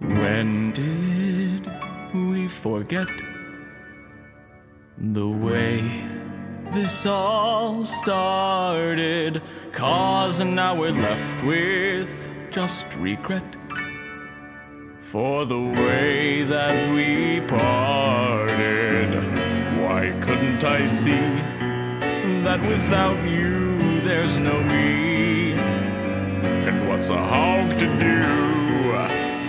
When did we forget the way this all started? Cause now we're left with just regret for the way that we parted. Why couldn't I see that without you there's no me? What's a hog to do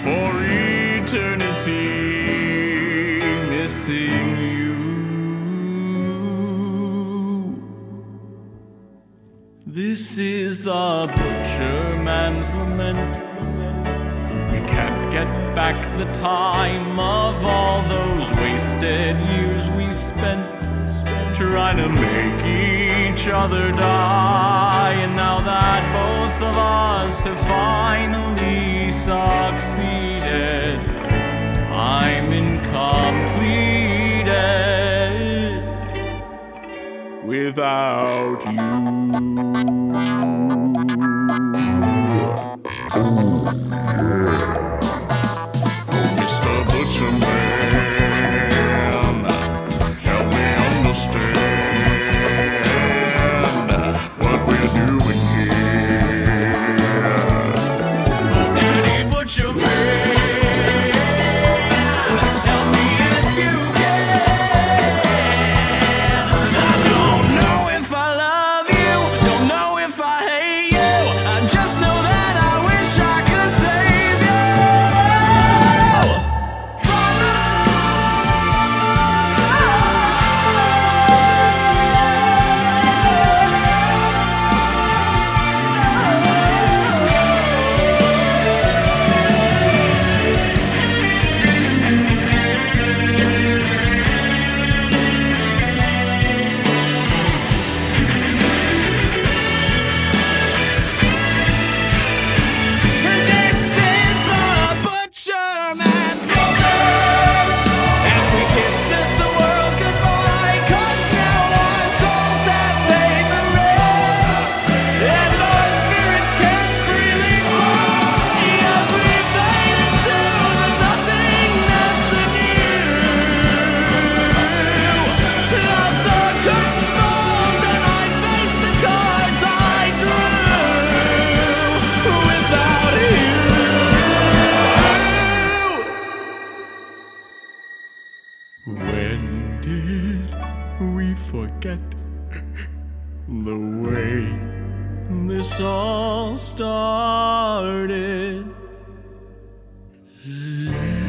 for eternity missing you? This is the Butcherman's lament. We can't get back the time of all those wasted years we spent trying to make each other die. That both of us have finally succeeded, I'm incomplete. Without you. Forget the way this all started?